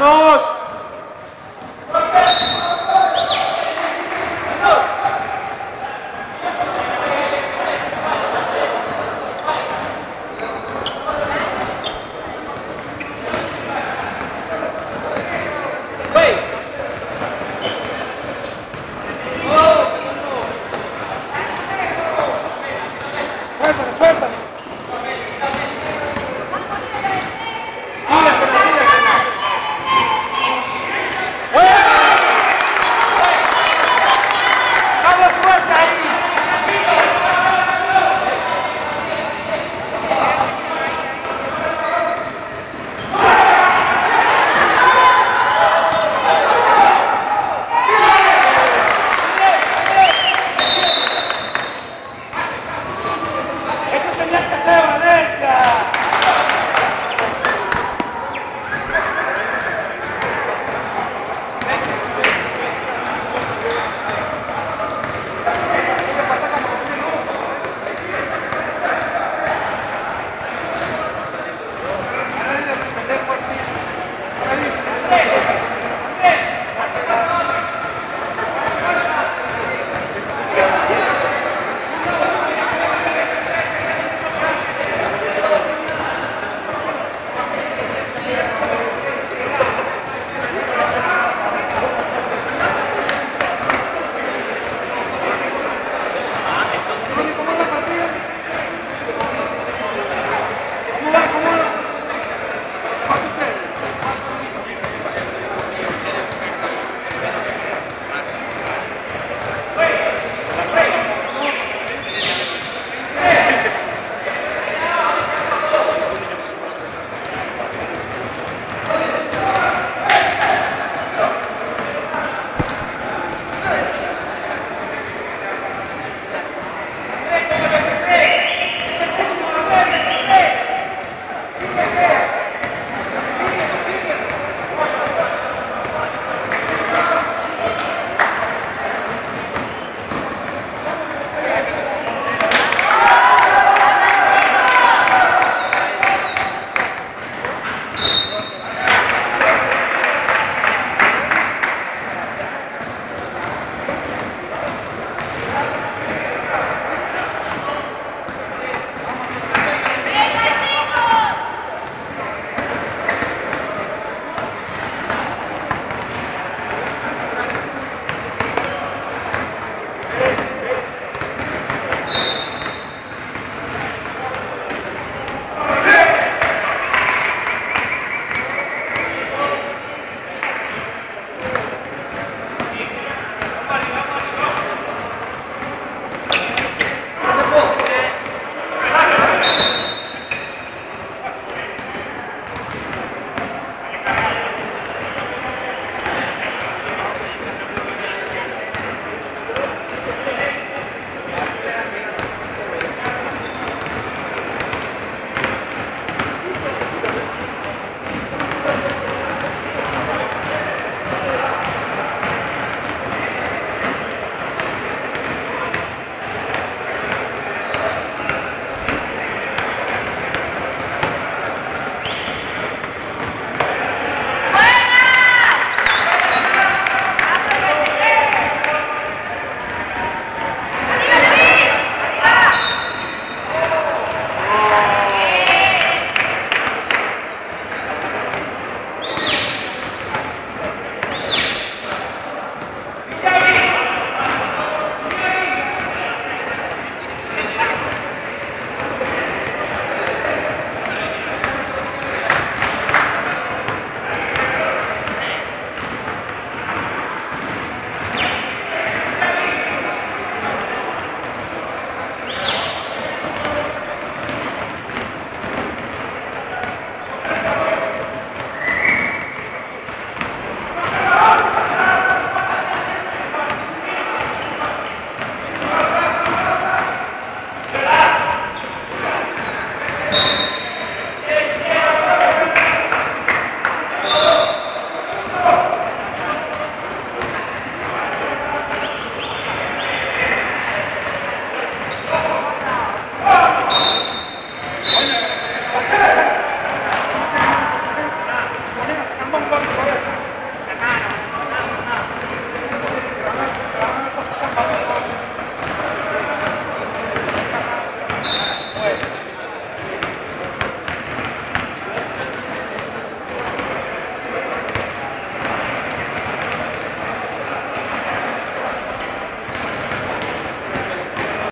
¡Vamos!